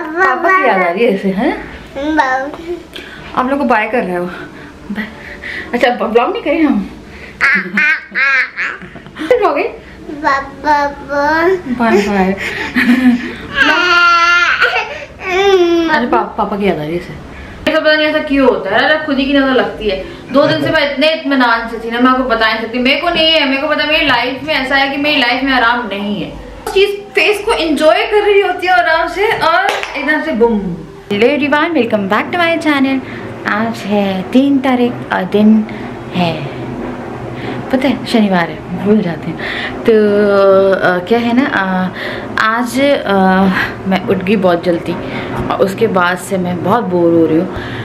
पापा की याद आ रही है ऐसे, हैं? आप लोग को बाय कर रहे हो। अच्छा ब्लॉग नहीं करें हम? ब्लॉग बाय बाय अरे, पापा पापा की याद आ रही है ऐसा। पता नहीं ऐसा क्यों होता है। खुद ही की नज़र लगती है। दो दिन से मैं इतने इतमान से थी ना, मैं आपको बता नहीं सकती। मेरे को नहीं है, मेरे को पता मेरी लाइफ में ऐसा है कि मेरी लाइफ में आराम नहीं है। चीज़ फेस को एंजॉय कर रही होती है आराम से और इधर से boom hello everyone welcome back to my channel आज है तीन तारीख और दिन है। पता है शनिवार है भूल जाते हैं। तो आ, क्या है ना आ, आज आ, मैं उठ गई बहुत जल्दी। और उसके बाद से मैं बहुत बोर हो रही हूँ।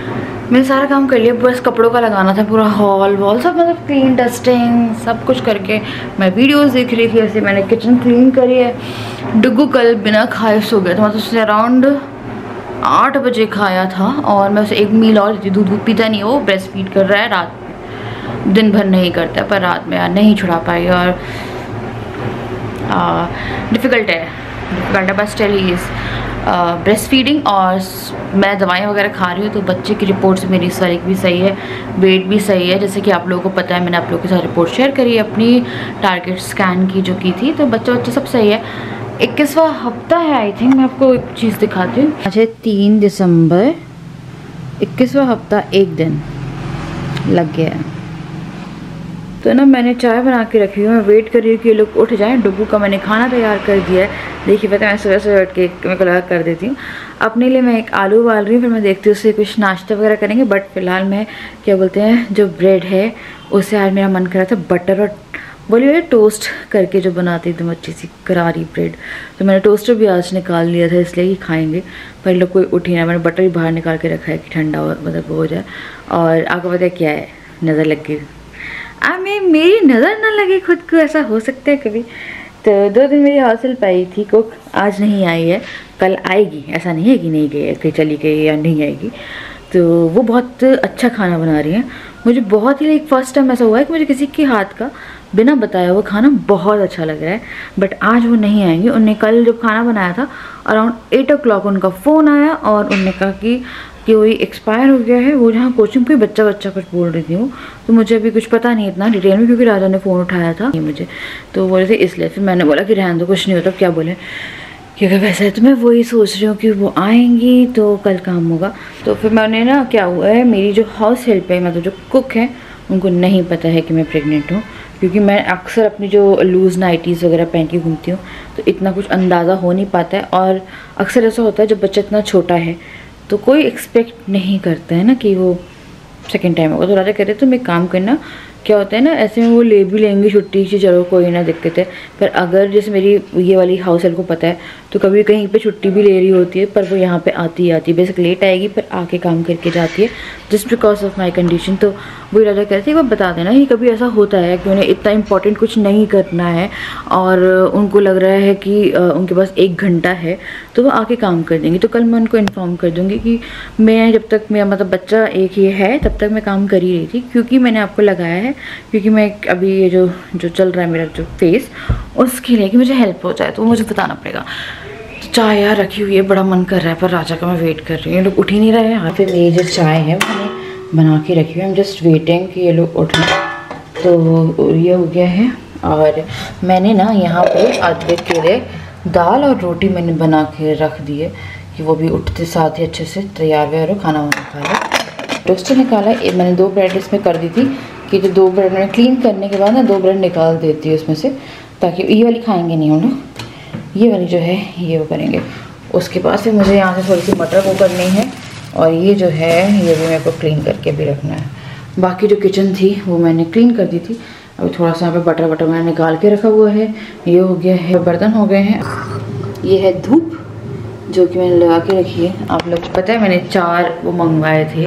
मैंने सारा काम कर लिया, बस कपड़ों का लगाना था पूरा हॉल, वॉल सब मतलब क्लीन डस्टिंग सब कुछ करके। मैं वीडियोस देख रही थी, ऐसे मैंने किचन क्लीन करी है। डुगू कल बिना खाए सो गया था मतलब उससे अराउंड आठ बजे खाया था और मैं उसे एक मील और देती दूध पीता नहीं, वो ब्रेस्ट फ़ीड कर रहा है रात दिन भर नहीं करता, पर रात में यार नहीं छुड़ा पाई और डिफ़िकल्ट है। डिफ़िकल्ट है, बस टेल इज़ ब्रेस्ट फीडिंग और मैं दवाइयाँ वगैरह खा रही हूँ तो बच्चे की रिपोर्ट्स मेरी वाली भी सही है वेट भी सही है। जैसे कि आप लोगों को पता है, मैंने आप लोगों के साथ रिपोर्ट शेयर करी है अपनी टारगेट स्कैन की जो की थी तो बच्चा बच्चा सब सही है। इक्कीसवा हफ़्ता है आई थिंक मैं आपको एक चीज़ दिखाती हूँ। है तीन दिसंबर, इक्कीसवा हफ़्ता एक दिन लग गया है। तो ना मैंने चाय बना के रखी हुई मैं वेट कर रही हूँ कि ये लोग उठ जाएँ। डुबू का मैंने खाना तैयार कर दिया है। देखिए, पता है, मैं सुबह सुबह उठ के मैं को कर देती हूँ। अपने लिए मैं एक आलू उबाल रही हूँ, फिर मैं देखती हूँ, उससे कुछ नाश्ता वगैरह करेंगे बट फ़िलहाल मैं, क्या बोलते हैं, जो ब्रेड है उससे आज मेरा मन करा था बटर और बोलिए टोस्ट करके जो बनाती एकदम अच्छी सी करारी ब्रेड तो मैंने टोस्टर भी आज निकाल लिया था, इसलिए कि खाएँगे। पर लोग कोई उठी ना मैंने बटर भी बाहर निकाल के रखा है कि ठंडा हो मतलब हो जाए। और आपको पता है क्या है, नज़र लग गई। आ, मैं, मेरी नज़र ना लगे खुद को, ऐसा हो सकता है कभी। तो दो दिन मेरी हौसल पाई थी, कुक आज नहीं आई है, कल आएगी, ऐसा नहीं है कि नहीं गई कहीं चली गई या नहीं आएगी। तो वो बहुत अच्छा खाना बना रही हैं। मुझे बहुत ही लाइक फ़र्स्ट टाइम ऐसा हुआ है कि मुझे किसी के हाथ का बिना बताया हुआ खाना बहुत अच्छा लग रहा है। बट आज वो नहीं आएँगी। उनने कल जब खाना बनाया था अराउंड एट ओ उनका फ़ोन आया और उनने कहा कि कि वही एक्सपायर हो गया है, वो जहाँ कोचिंग पे बच्चा बच्चा कुछ बोल रही थी वो। तो मुझे अभी कुछ पता नहीं इतना डिटेल में, क्योंकि राजा ने फ़ोन उठाया था मुझे। तो बोले थे, इसलिए फिर मैंने बोला कि रहने दो, कुछ नहीं होता क्या बोले। क्योंकि वैसे तो मैं वही सोच रही हूँ कि वो आएँगी तो कल काम होगा। तो फिर मैंने ना, क्या हुआ है, मेरी जो हाउस हेल्प है मतलब जो कुक है, उनको नहीं पता है कि मैं प्रेग्नेंट हूँ। क्योंकि मैं अक्सर अपनी जो लूज़ नाइटीज़ वगैरह पहन के घूमती हूँ तो इतना कुछ अंदाज़ा हो नहीं पाता है। और अक्सर ऐसा होता है, जब बच्चा इतना छोटा है तो कोई एक्सपेक्ट नहीं करता है ना कि वो सेकेंड टाइम होगा। तो राजा कह रहे, तुम एक काम करना क्या होता है ना, ऐसे में वो ले भी लेंगे छुट्टी से चलो कोई ना दिक्कत है। पर अगर जैसे मेरी ये वाली हाउस हेल्प को पता है तो कभी कहीं पे छुट्टी भी ले रही होती है, पर वो यहाँ पे आती ही आती है। बेसिक लेट आएगी, पर आके काम करके जाती है। Just because of my condition तो वो राजा कहते हैं वो बता देना कि कभी ऐसा होता है कि उन्हें इतना इंपॉर्टेंट कुछ नहीं करना है, और उनको लग रहा है कि उनके पास एक घंटा है तो वो आके काम कर देंगे। तो कल मैं उनको इन्फॉर्म कर दूँगी कि मैं जब तक मेरा मतलब बच्चा एक ही है, तब तक मैं काम कर ही रही थी, क्योंकि मैंने आपको लगाया है क्योंकि मैं अभी ये जो जो चल रहा है मेरा जो फेस उसके लिए कि मुझे हेल्प हो जाए तो वो मुझे बताना पड़ेगा। तो चाय यार रखी हुई है, बड़ा मन कर रहा है, पर राजा का मैं वेट कर रही हूँ। ये लोग उठ ही नहीं रहे हैं। यहाँ पे मेरी जो चाय है, मैंने बना के रखी हुई है। जस्ट वेटिंग कि ये लोग उठें। तो ये हो गया है। और मैंने ना यहाँ पे आधे केले दाल और रोटी मैंने बना के रख दी है कि वो भी उठते साथ ही अच्छे से तैयार व्यार हो खाना वाना खा ले टोस्टर निकाला मैंने दो ब्रेड इसमें कर दी थी। कि जो दो ब्रेड मैंने क्लीन करने के बाद ना दो ब्रेड निकाल देती है उसमें से, ताकि ये वाली खाएँगे नहीं हम लोग। ये वाली जो है, ये वो करेंगे। उसके बाद फिर मुझे यहाँ से थोड़ी सी मटर को करनी है, और ये जो है, ये भी मेरे को क्लीन करके भी रखना है। बाकी जो किचन थी, वो मैंने क्लीन कर दी थी। अभी थोड़ा सा यहाँ पे बटर वटर मैंने निकाल के रखा हुआ है। ये हो गया है, बर्तन हो गए हैं। ये है धूप, जो कि मैंने लगा के रखी है। आप लोग, पता है मैंने चार वो मंगवाए थे।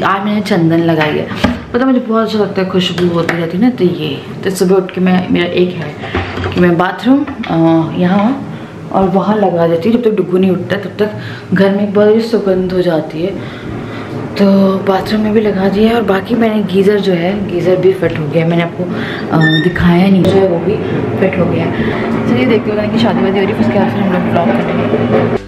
आज मैंने चंदन लगाई है। पता मुझे बहुत अच्छा लगता है, खुशबू होती रहती है ना तो ये तो सुबह उठ के मैं, मेरा एक है कि मैं बाथरूम यहाँ और वहाँ लगा देती हूँ, जब तक डुगू नहीं उठता, तब तक घर में बहुत सुगंध हो जाती है। तो बाथरूम में भी लगा दिया है, और बाकी मैंने गीज़र जो है, गीज़र भी फिट हो गया मैंने आपको दिखाया नहीं, जो है वो भी फिट हो गया चलिए देखते हो कि शादी वादी हो रही है, उसके बाद फिर हम लोग ब्लॉग करेंगे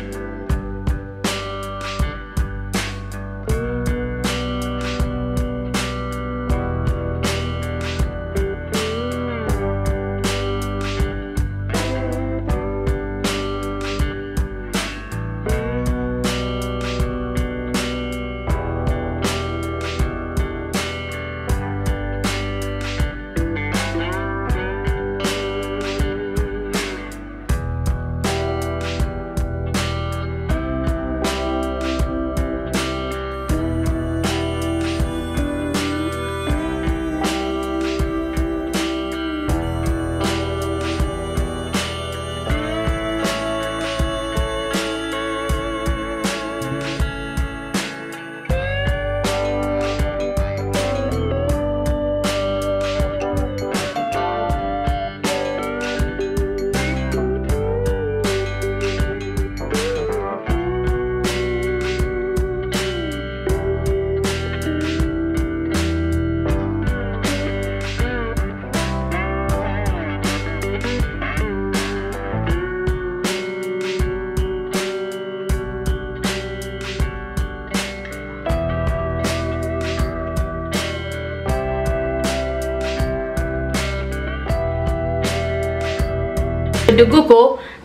डुगू को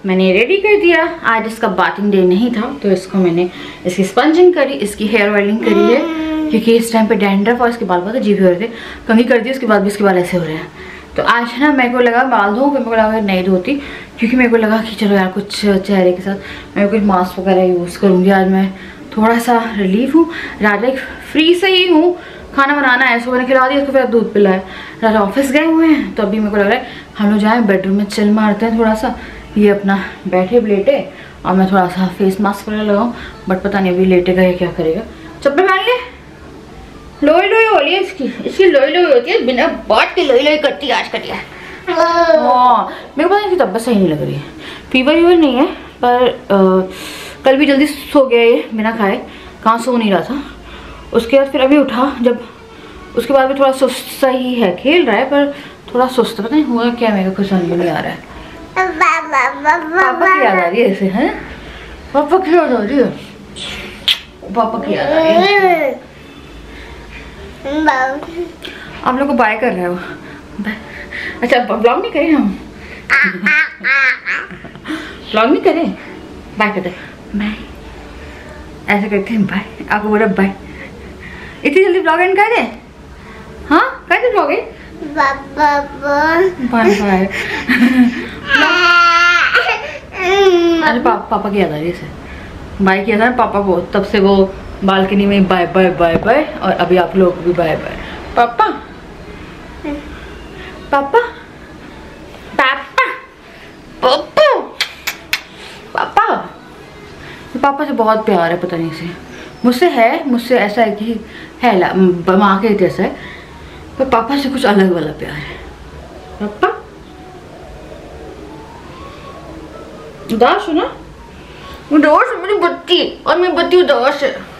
मैंने रेडी कर दिया। आज इसका बाथिंग डे नहीं था तो इसको मैंने इसकी स्पंजिंग करी इसकी हेयर ऑयलिंग करी है। क्योंकि इस टाइम पे डैंड्रफ और इसके बाल बहुत अजीब हो रहे थे। कंगी कर दी उसके बाद भी इसके बाल ऐसे हो रहे हैं। तो आज ना मेरे को लगा बाल धो फिर मेरे को लगा नहीं धोती क्योंकि मेरे को लगा कि चलो यार कुछ चेहरे के साथ मैं कुछ मास्क वगैरह यूज़ करूँगी। आज मैं थोड़ा सा रिलीफ हूँ। राजा फ्री से ही हूँ। खाना बनाना है सुबह ने खिला दिया उसको फिर दूध पिलाया। राजा ऑफ़िस गए हुए हैं तो अभी मेरे को लग रहा है हम लोग जाएँ बेडरूम में चिल मारते हैं थोड़ा सा। ये अपना बैठे लेटे और मैं थोड़ा सा फेस मास्क वगैरह लगाऊँ बट पता नहीं अभी लेटेगा या क्या करेगा। चप्पल पहन ले लोई लोई हो रही है इसकी। इसकी लोई लोई होती है बिना बात की लोई लोई करती आज कर लिया हाँ मेरे को पता इसकी तबियत सही नहीं लग रही है। फीवर वीवर नहीं है पर आ, कल भी जल्दी सो गया ये बिना खाए। कहाँ सो नहीं रहा था? उसके बाद फिर अभी उठा, जब उसके बाद भी थोड़ा सुस्त सही है, खेल रहा है, पर थोड़ा सुस्त पता नहीं हुआ क्या, मेरे को समझ नहीं आ रहा है। पापा की याद आ रही है इसे हैं? पापा की याद आ रही है? पापा की याद आ रही है। आप लोग को बाय कर रहे हो। अच्छा ब्लॉग नहीं करें हम? ब्लॉग नहीं करें? बाय करते बाय ऐसे करते हैं बाय आपको बोला बाय इतनी जल्दी ब्लॉग एंड कर दे? हाँ? कर दे ब्लॉग एंड बाय बाय अरे पापा की याद आ रही है इसे। बाय किया था पापा को तब से वो बालकनी में बाय बाय बाय बाय और अभी आप लोग भी बाय बाय पापा? पापा? पापा? पापा? पापा? पापा से बहुत प्यार है पता नहीं से मुझसे है मुझसे ऐसा है कि है माँ के जैसा है पर पापा से कुछ अलग वाला प्यार है। पापा? उदास हो ना? उदास मेरी बत्ती और मेरी बत्ती उदास है।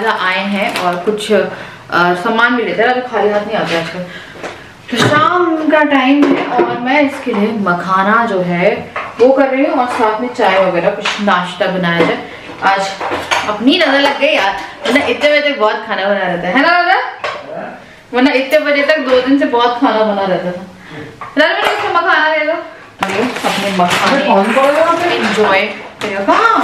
राजा आए हैं और कुछ सामान भी लेते हैं। राजा खाली हाथ नहीं आते आजकल। तो शाम का टाइम है और मैं इसके लिए मखाना जो है वो कर रही हूँ और साथ में चाय वगैरह कुछ नाश्ता बनाया जाए। आज अपनी नज़र लग गई यार। वरना इतने बजे तक बहुत खाना बना रहता है। ना राजा वरना इतने बजे तक दो दिन से बहुत खाना बना रहता था। राजा मैंने कुछ मखाना दे दो। अपने मखाने। एंजॉय कहाँ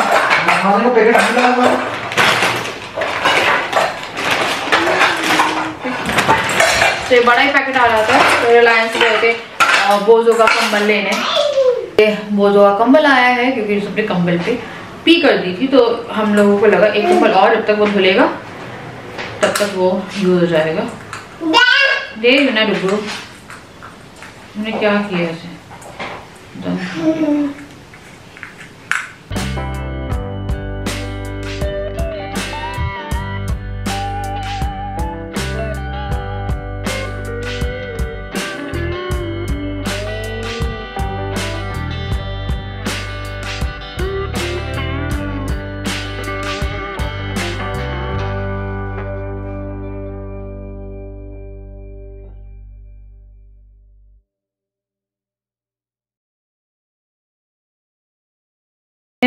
तो बड़ा ही पैकेट आ रहा था तो रिलायंस थे बोजो का कंबल लेने। बोजो का कंबल आया है, क्योंकि सबने कंबल पे पी कर दी थी तो हम लोगों को लगा एक कंबल और जब तक वो धुलेगा, तब तक वो यूज़ हो जाएगा। दे ना डुबू। मैंने क्या किया इसे?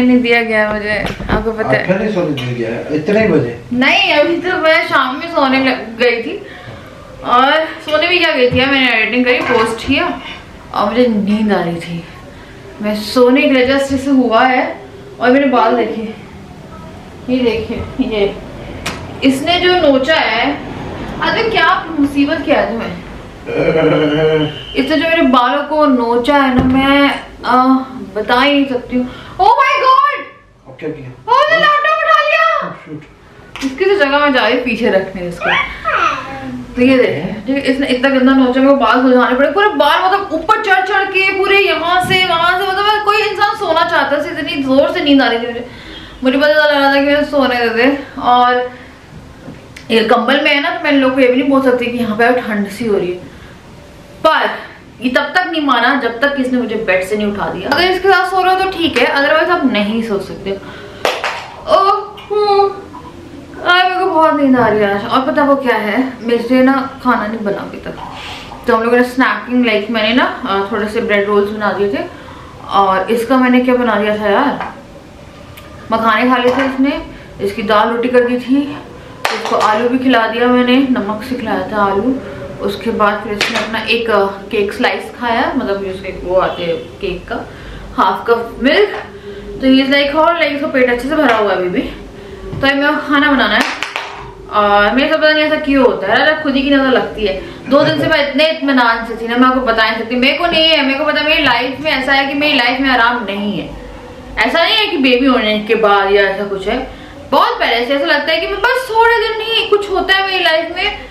नहीं दिया गया मुझे। आपको पता है। नहीं सोने दिया गया? इतने बजे? नहीं अभी तो मैं शाम में सोने गई थी। और सोने भी क्या गई थी मैंने एडिटिंग करी पोस्ट किया। और मुझे नींद आ रही थी। मैं सोने के लिए जस्ट से हुआ है। और मेरे बाल देखिए ये देखिए ये। इसने जो नोचा है अरे क्या मुसीबत क्या है। तुम्हें इससे जो मेरे बालों को नोचा है ना मैं आ, बता ही नहीं सकती हूँ। ओह माय गॉड अब क्या किया? ओह मैंने लैपटॉप उठा लिया! शूट इसकी तो जगह मैं जा रही पीछे रखने इसको। तो ये देख ठीक है इसने इतना गंदा नोचा मेरे को बाल सुलझाने पड़े। पूरे बाल मतलब ऊपर चढ़ चढ़ के पूरे यहाँ से वहाँ से मतलब कोई इंसान सोना चाहता है इतनी ज़ोर से नींद आ रही थी मुझे। मुझे पता लग रहा था कि मैं सोने देते और ये कंबल में है ना तो मैं लोग को ये भी नहीं बोल सकती कि यहाँ पे ठंड सी हो रही है। पर ये तब तक नहीं माना जब तक इसने मुझे बेड से नहीं उठा दिया। अगर इसके साथ सो रहे हो तो ठीक है अदरवाइज़ आप नहीं सो सकते। मेरे को बहुत नींद आ रही है और पता वो क्या है? मेरे ना खाना नहीं बना अभी तक। तो हम लोगों ने स्नैकिंग लाइक मैंने ना थोड़े से ब्रेड रोल्स बना दिए थे। और इसका मैंने क्या बना दिया था यार? मखाने खा लिए थे इसने। इसकी दाल रोटी कर दी थी। इसको आलू भी खिला दिया मैंने, नमक से खिलाया था आलू। उसके बाद फिर इसने अपना एक केक स्लाइस खाया मतलब उसके वो आते हैं केक का हाफ़ कप मिल्क तो ये लाइक और लाइक इसका पेट अच्छे से भरा हुआ है अभी भी। तो अभी मेरे खाना बनाना है। और मेरे को पता नहीं ऐसा क्यों होता है यार खुद ही की नज़र लगती है। दो दिन से मैं इतने इत्मीनान से थी ना, मैं आपको बता नहीं सकती। मेरे को नहीं है, मेरे को पता मेरी लाइफ में ऐसा है कि मेरी लाइफ में आराम नहीं है। ऐसा नहीं है कि बेबी होने के बाद या ऐसा कुछ है। बहुत पहले से ऐसा लगता है कि मैं बस थोड़े दिन नहीं कुछ होता है मेरी लाइफ में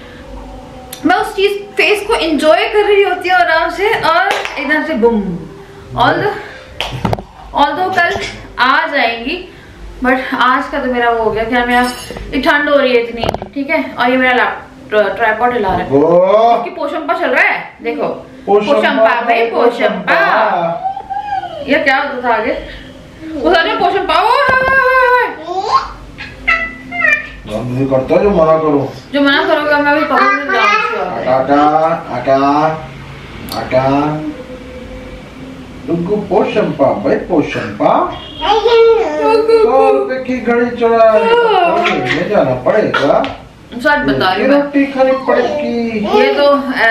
मैं उस चीज़ फेस को एंजॉय कर रही होती हूँ आराम से और इधर से बुम ऑल ऑल दो कल आ जाएँगी बट आज का तो मेरा वो हो गया क्या मेरा ये ठंड हो रही है इतनी ठीक है? और ये मेरा ट्राईपॉड हिला रहा है। पोशंपा चल रहा है? देखो। पोशंपा, भाई पोशंपा। ये क्या होता था आगे? सर में पोशंपा। ओ करता जो मना करो। जो मना करोगे मैं अभी पकड़ में जाऊँगी आका आका आका तुमको पोषण पा भाई पोषण पा रुपए की घड़ी ले जाना पड़ेगा। सच बता रही हूँ रोटी खानी पड़ेगी। ये तो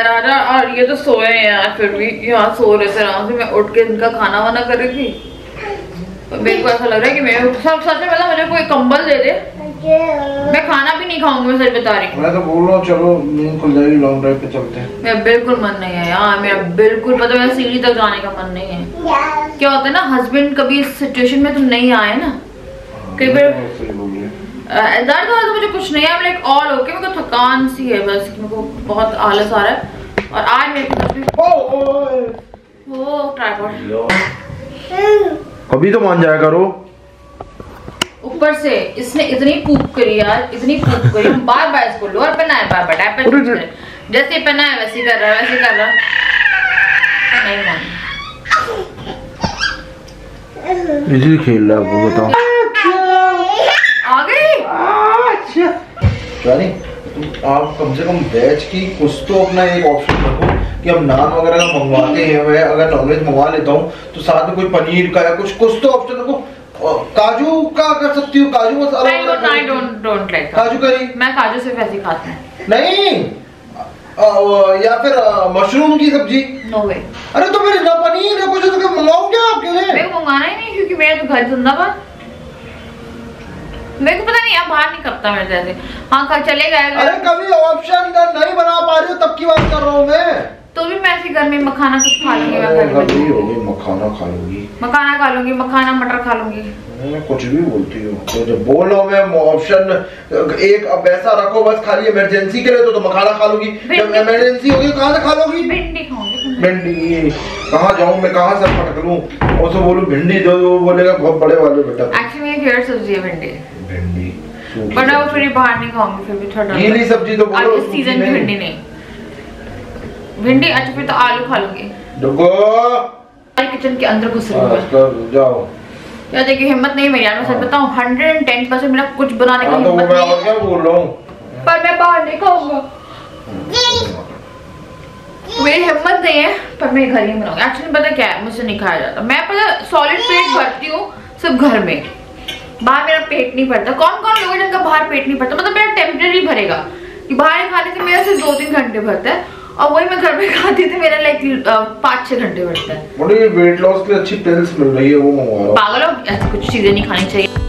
राजा और ये तो सोए हैं यार फिर भी यहाँ सो रहे थे आराम से। मैं उठ के इनका खाना वाना कर रही थी। तो मेरे को ऐसा लग रहा है कि मैं सब सच में मतलब मुझे कोई कंबल दे दे। मैं खाना भी नहीं खाऊँगी मैं सच बता रही मैं तो बोल रहा हूँ चलो नींद खुल जाएगी लॉन्ग ड्राइव पे चलते हैं। मेरा बिल्कुल मन नहीं है यार मेरा बिल्कुल पता मेरा सीढ़ी तक जाने का मन नहीं है। क्या होता है ना हस्बैंड कभी इस सिचुएशन में तो नहीं आए ना? कई बार हाँ, है। अ, दर्द वाला तो मुझे कुछ नहीं है लाइक ऑल ओके मेरे को थकान सी है बस मेरे को बहुत आलस आ रहा है। और आज मेरे को ओ। वो ट्राईपॉड अभी तो मान जाया करो। ऊपर से इसने इतनी पूप करी यार इतनी पूप करी। हम बार बार इसको लोअर पहना है बार बार डायपर जैसे पहना है वैसे कर रहा वैसे कर रहा नहीं मान खेल रहा है बताओ। आ गई? जानी आप कम से कम वेज की कुछ तो अपना एक ऑप्शन रखो कि हम नान वगैरह का मंगवाते हैं मैं अगर नॉनवेज मंगवा लेता हूँ तो साथ में कोई पनीर का या कुछ कुछ तो ऑप्शन रखो। काजू का कर सकती हूँ? काजू डोंट लाइक काजू। करी? मैं काजू सिर्फ़ ऐसे खाती हूँ। नहीं। वो, या फिर मशरूम की सब्ज़ी? नो वे अरे तो फिर ना पनीर या कुछ तो मंगाओ क्या आपके लिए मेरे को मंगाना ही नहीं क्योंकि मेरा तो घर जिंदाबाद मेरे को पता नहीं यहाँ बाहर नहीं करता मेरे जैसे। हाँ चले गए अरे कभी ऑप्शन नहीं बना पा रही हो तब की बात कर रहा हूँ मैं। तो भी मैं ऐसे घर में मखाना कुछ खा लूँगी मखाना खा लूँगी। मखाना खा लूँगी मखाना मटर खा लूँगी। मैं कुछ भी बोलती हूँ। तो जब बोल मैं ऑप्शन एक अब ऐसा रखो बस खाली इमरजेंसी के लिए तो, तो मखाना खा लूँगी। जब। इमरजेंसी होगी कहाँ से खा लोगी? भिंडी खाऊँगी भिंडी। कहाँ जाऊँ मैं? कहाँ से पटक लूँ? और तो बोलूँ भिंडी दो वो बोलेगा बहुत बड़े वाले बेटा। एक्चुअली मेरी फेवरेट सब्ज़ी है भिंडी। भिंडी। बट वो फिर बाहर नहीं खाऊँगी फिर भी थोड़ा गीली सब्ज़ी तो बोलो सीज़न की भिंडी नहीं। भिंडी अच्छा फिर तो आलू खा लूँगी। किचन के अंदर घुस हाँ, जाओ। यार देखिए हिम्मत नहीं मेरी यार मैं सच बताऊँ हंड्रेड एंड टेन परसेंट मेरा कुछ बनाने का हाँ तो हिम्मत नहीं और क्या बोल रहा हूँ? पर मैं बाहर नहीं खाऊँगा। मेरी हिम्मत नहीं है पर मैं घर ही बनाऊँगी एक्चुअली पता क्या है? मुझसे नहीं खाया जाता। मैं पता सॉलिड पेट भरती हूँ सिर्फ़ घर में। बाहर मेरा पेट नहीं भरता। कौन कौन लोग जिनका बाहर पेट नहीं भरता? मतलब मेरा टेम्परेरी भरेगा। कि बाहर खाने से मेरा सिर्फ़ दो तीन घंटे भरता है। और वही मैं घर में खाती थी मेरा लाइक पाँच छह घंटे बढ़ता है। ये वेट लॉस के अच्छी पिल्स मिल रही है वो मंगवा पागल हो ऐसी कुछ चीज़ें नहीं खानी चाहिए।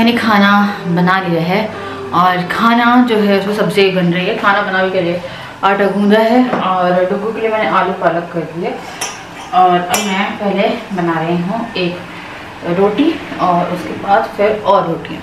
मैंने खाना बना लिया है और खाना जो है उसको सब्ज़ी बन रही है। खाना बना के लिए आटा गूंदा है और डुगू के लिए मैंने आलू पालक कर लिए। और अब मैं पहले बना रही हूँ एक रोटी और उसके बाद फिर और रोटियाँ।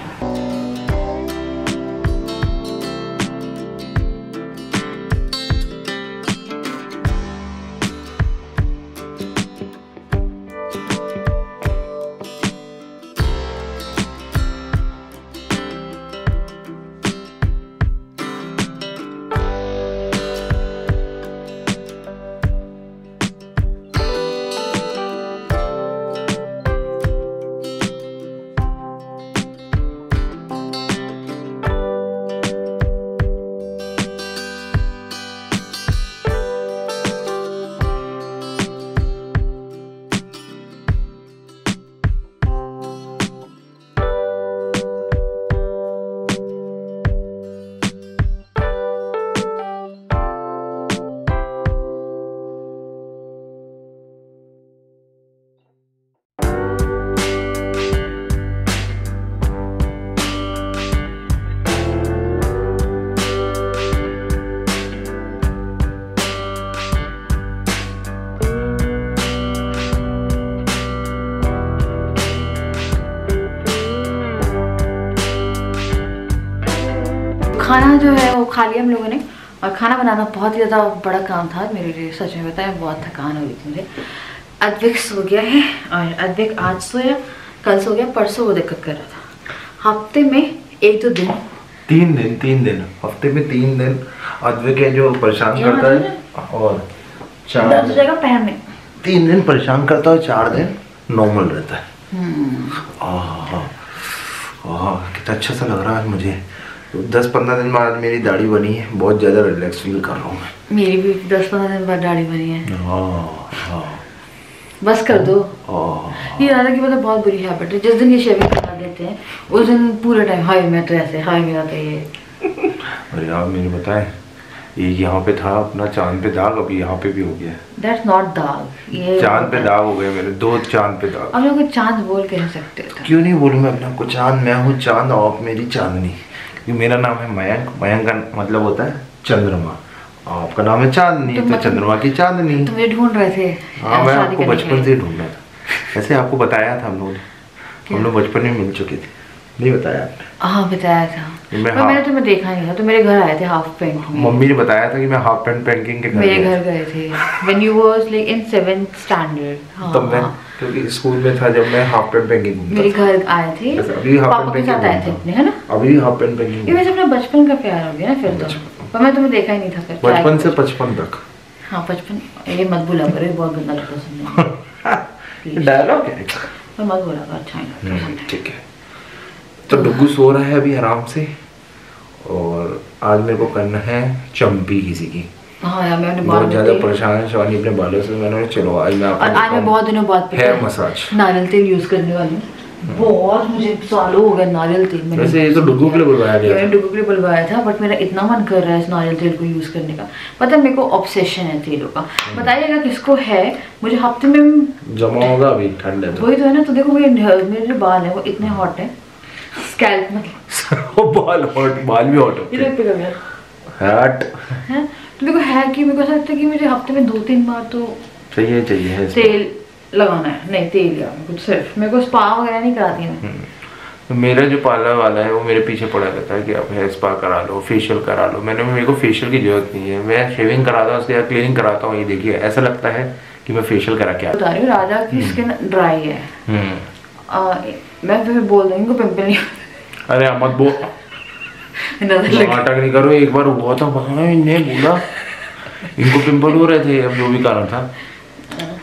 जो है वो खा लिया हम लोगों ने। और खाना बनाना बहुत ही ज़्यादा बड़ा काम था मेरे लिए सच में बताया बहुत थकान हो गई थी मुझे। अद्विक सो गया है और अद्विक आज सोया कल सो गया परसों वो दिक्कत कर रहा था। हफ़्ते में एक दो दिन। तीन दिन तीन दिन। हफ़्ते में तीन दिन अद्विक है जो परेशान करता है। और चार पैर में। तीन दिन परेशान करता है चार दिन नॉर्मल रहता है। हम्म, कितना अच्छा सा लग रहा है मुझे। तो दस पंद्रह दिन बाद मेरी दाढ़ी बनी है। बहुत ज़्यादा रिलैक्स फील कर रहा हूँ मैं। मेरी भी दस पंद्रह दिन बाद दाढ़ी बनी है। आह, आह, बस कर दो। आह। ये राधा की पता बहुत बुरी हैबिट है। जिस दिन ये शेविंग करा देते हैं उस दिन पूरे टाइम हाय मैं तो ऐसे हाय मेरा तो ये। अरे यार मेरे बताए ये यहाँ पे था अपना चाँद पे दाग अभी यहाँ पे भी हो गया। दैट्स नॉट दाग। ये चाँद पे दाग हो गए मेरे दो चाँद पे दाग। हम लोग चाँद बोल के रह सकते क्यों नहीं बोलूँ मैं अपने? आप को चाँद मैं हूँ चाँद और आप मेरी चांदनी। क्योंकि मेरा नाम है मयंक मयंक का मतलब होता है चंद्रमा। आपका नाम है चांदनी तो तो मतलब- चंद्रमा की चांदनी। तुम ये ढूंढ रहे थे हाँ मैं आपको बचपन से ही ढूंढ रहा था। वैसे आपको बताया था हम लोगों ने। हम लोग बचपन में मिल चुके थे। नहीं बताया आपने? हाँ बताया था। मैं हाँ- मैंने तुम्हें देखा नहीं था तो मेरे घर आए थे हाफ़ पेंट मम्मी ने बताया था कि मैं हाफ़ पैंट पहन के घर मेरे घर गए थे। When you was like in seventh standard. तब मैं क्योंकि स्कूल में था जब मैं हाफ़ पैंट पहन के मेरे घर आए थे। अभी हाफ़ पैंट पहन के आए थे अपने है ना। अभी हाफ़ पैंट पहन के ये वैसे अपना बचपन का प्यार हो गया ना फिर तो। पर मैं तुम्हें देखा ही नहीं था फिर। बचपन से पचपन तक। हाँ बचपन ये मत बोला करो बहुत गंदा लगता है। सुनने. डायलॉग है मत बोला करो अच्छा लगता हम्म, ठीक है। तो डुगू सो रहा है अभी आराम से और आज मेरे को करना है चंपी किसी की। हाँ यार मैंने बाल बहुत ज़्यादा परेशान है शिवानी अपने बालों से मैंने चलो आज मैं और आज मैं बहुत दिनों बाद हेयर मसाज नारियल तेल यूज़ करने वाली हूँ। बहुत मुझे सालों हो गए नारियल तेल मैंने वैसे ये तो डुगू के लिए बुलवाया गया मैंने डुगू के लिए बुलवाया था बट मेरा इतना मन कर रहा है इस नारियल तेल को यूज़ करने का। है मेरे को ऑब्सेशन है तेलों का। हम्म। बताइएगा किसको है मुझे हफ़्ते में जमा होगा अभी ठंड है तो। वही तो है ना तो देखो मेरे मेरे जो बाल है वो इतने हॉट है। स्कैल्प मतलब। बाल हॉट बाल भी हॉट होते हैं। देख पे कर हट है? तो मेरे को है कि मेरे को ऐसा लगता है कि मुझे हफ़्ते में दो तीन बार तो चाहिए चाहिए है तेल लगाना है। नहीं तेल या कुछ सिर्फ़। मेरे को स्पा वगैरह नहीं कराती मैं तो मेरा जो पार्लर वाला है वो मेरे पीछे पड़ा रहता है कि आप हेयर स्पा करा लो फेशियल करा लो। मैंने मेरे को फेशियल की ज़रूरत नहीं है। मैं शेविंग कराता हूँ उसके बाद क्लीनिंग कराता हूँ ये देखिए ऐसा लगता है कि मैं फेशियल करा के बता रही हूँ राजा की स्किन ड्राई है। हम्म। आ, मैं फिर बोल दूँगी पिंपल नहीं अरे मत बोल नाटक नहीं करो एक बार हुआ था पता नहीं इन्हें बोला। इनको पिंपल हो रहे थे अब जो भी कारण था।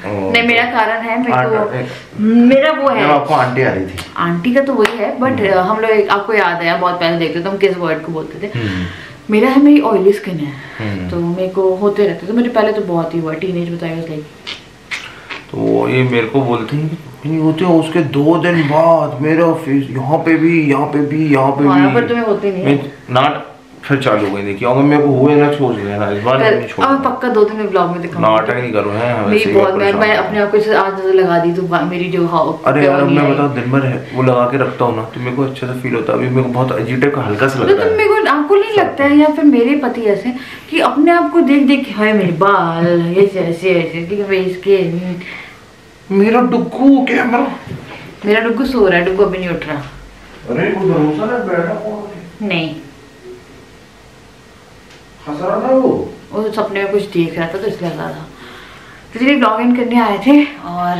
नहीं मेरा कारण है मेरे को मेरा वो है। आपको आंटी आ रही थी। आंटी का तो वही है बट हम लोग आपको याद है बहुत पहले देखते थे हम किस वर्ड को बोलते थे। हम्म, मेरा है मेरी ऑयली स्किन है। हम्म। तो मेरे को होते रहते तो मुझे पहले तो बहुत ही हुआ टीनेज बताया लाइक तो वो ये मेरे को बोलते हैं नहीं होते उसके दो दिन बाद मेरा फेस यहाँ पे भी यहाँ पे भी यहाँ पे भी। पर तुम्हें होते नहीं है। नाट फिर चालू हो गई देखिए अगर मेरे को हुए ना छोड़ गए ना इस बार नहीं छोड़ अब पक्का दो दिन में ब्लॉग में दिखाऊँगी। नाटक नहीं करो है मेरी बहुत मैं मैं अपने आप को इसे आज नज़र लगा दी तो मेरी जो हाँ अरे यार मैं। बताओ दिन भर है वो लगा के रखता हूँ ना तो मेरे को अच्छा सा फील होता है। अभी मेरे को बहुत अजीब टाइप का हल्का सा तो लग रहा तुम है। मेरे को आपको नहीं लगता है या फिर मेरे पति ऐसे कि अपने आप को देख देख के हाय मेरे बाल ये ऐसे ऐसे ठीक है फेस के मेरा डुग्गू क्या मेरा। मेरा डुग्गू सो रहा है डुग्गू अभी नहीं उठ रहा। अरे वो भरोसा ना बैठा कौन है? नहीं। हंस रहा था वो? वो सपने में कुछ देख रहा था तो इसलिए हंसा था। तो चलिए ब्लॉग इन करने आए थे और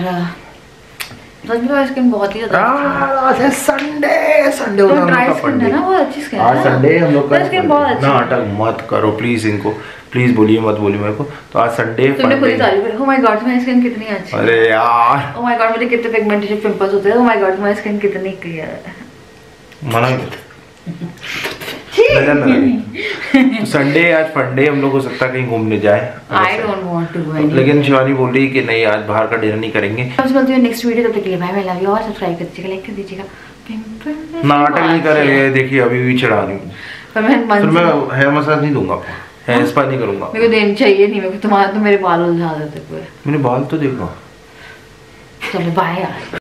सच में तो बहुत ही ज़्यादा संडे संडे तो ड्राई स्किन है ना बहुत अच्छी स्किन है संडे हम लोग का स्किन बहुत अच्छी है। नाटक मत करो प्लीज़ इनको प्लीज़ बोलिए मत बोलिए मेरे को। तो आज संडे तुमने पूरी तारीफ़ करी। ओ माय गॉड तुम्हारी स्किन कितनी अच्छी अरे यार। ओ माय गॉड मुझे कितने पिगमेंटेशन पिंपल्स होते हैं। ओ माय गॉड तुम्हारी स्किन कितनी क्लियर है। मना नज़र न लगे। तो संडे आज फंडे हम लोग हो सकता है कहीं घूमने जाए। I don't want to go लेकिन शिवानी बोल रही कि नहीं आज बाहर का डिनर नहीं करेंगे। अब मिलते हैं नेक्स्ट वीडियो तब तक के लिए बाय बाय लव यू और सब्सक्राइब कर दीजिएगा लाइक कर दीजिएगा। नाटक नहीं करेंगे देखिए अभी भी चढ़ा रही हूँ। पर मैं फिर मैं हेयर मसाज नहीं दूँगा हेयर स्पा नहीं करूँगा। मेरे को देनी चाहिए नहीं मेरे को तुम्हारा तो मेरे बाल उलझा देते पूरे। मैंने बाल तो देखा। चलो बाय यार।